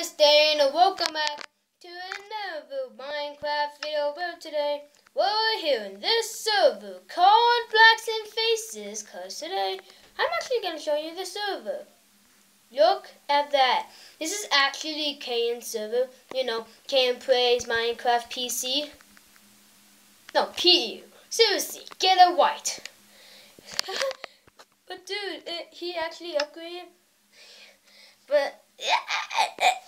Namaste and welcome back to another Minecraft video where today we're here in this server called Blacks and Faces cause today I'm actually going to show you the server. Look at that. This is actually KN server. You know, KN Plays Minecraft PC. No, PU. Seriously, get a white. but dude, it, he actually upgraded. But is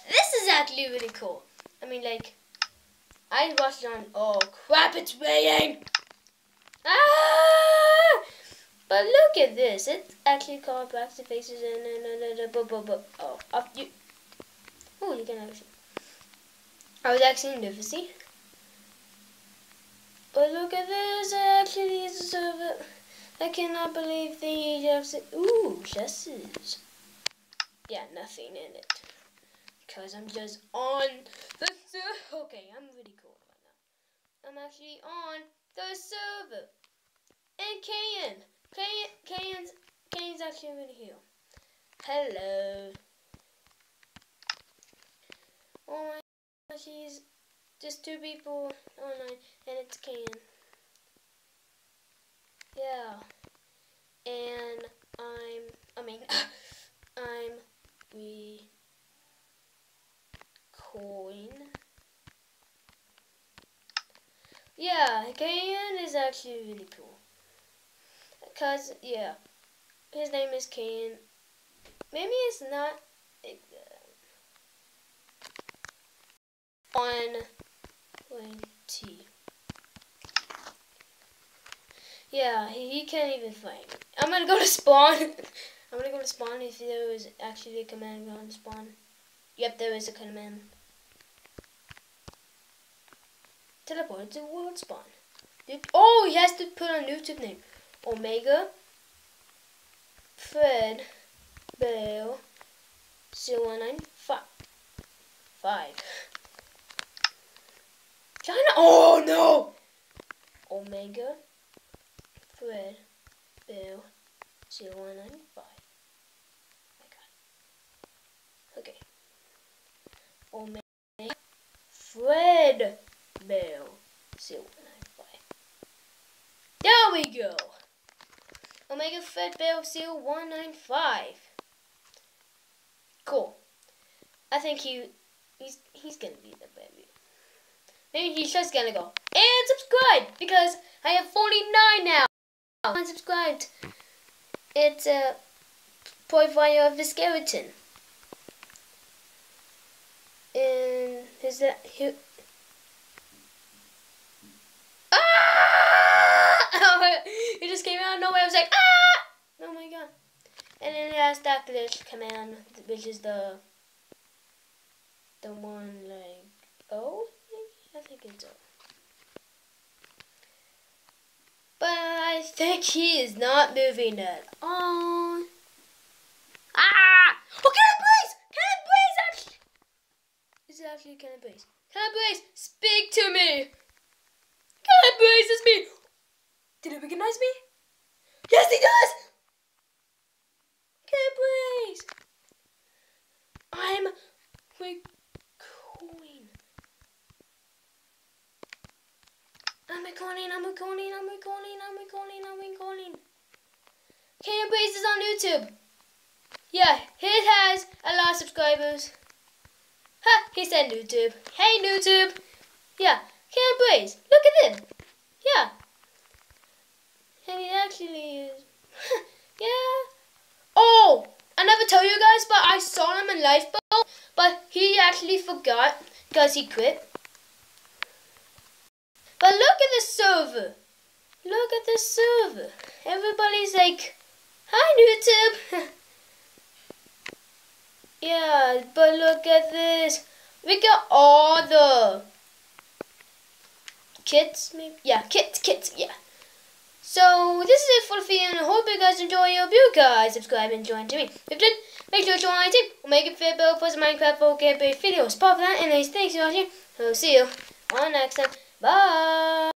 actually really cool. I mean, like, I watched on. Oh crap! It's raining. Ah! But look at this. It's actually called Blacks and Faces and oh, up you. Oh, you can actually. I was actually nervous. See? But look at this. It actually is a server. I cannot believe the Ooh, chests yeah, nothing in it. Because I'm just on the server. Okay, I'm really cool right now. I'm actually on the server. And Kayan. Kayan, Kayan's, Kayan's actually really here. Hello. Oh my gosh, he's just two people oh online, and it's Kayan. Yeah. And I'm, I mean, I'm we coin. Yeah, Kayan is actually really cool. Cause yeah, his name is Kayan. Maybe it's not uh, on twenty. Yeah, he, he can't even find. I'm gonna go to spawn. I'm gonna go to spawn if there is actually a command to spawn. Yep, there is a command. Teleport to world spawn. Oh, he has to put on YouTube name. Omega, Fred, Bell, 0195. Five. China. Oh no! Omega, Fred, Bell, 0195. Okay. Omega Fred Bell. See what I There we go. Omega Fred Bell Seal 195. Cool. I think he he's he's gonna be the baby. Maybe he's just gonna go and subscribe because I have 49 now. Unsubscribed. It's uh, a profile of the skeleton. And is that who? Ah! It just came out of nowhere. I was like, ah! Oh my god. And then it has that glitch command, which is the the one like oh, I think it's O. But I think he is not moving at all. Ah! Okay, please! Can I please? Actually Cannabase. Cannabase, speak to me! Cannabase is me! Did it recognize me? Yes, he does! Cannabase! I'm recording. I'm recording, I'm recording, I'm recording, I'm recording, I'm recording. Cannabase is on YouTube. Yeah, it has a lot of subscribers. Ha! He said YouTube. Hey, YouTube. Yeah, Cam Blaze. Look at him. Yeah. And he actually is. yeah. Oh! I never tell you guys, but I saw him in Lifeboat, but he actually forgot because he quit. But look at the server. Look at the server. Everybody's like, hi, YouTube. Yeah, but look at this. We got all the kits, maybe? Yeah, kits, kits, yeah. So, this is it for the video, and I hope you guys enjoy. I hope you guys subscribe and join to me. If you did, make sure to join my team. We'll make it fit Bill for some Minecraft full gameplay videos. Pop that, and thanks for watching. I'll see you on next time. Bye!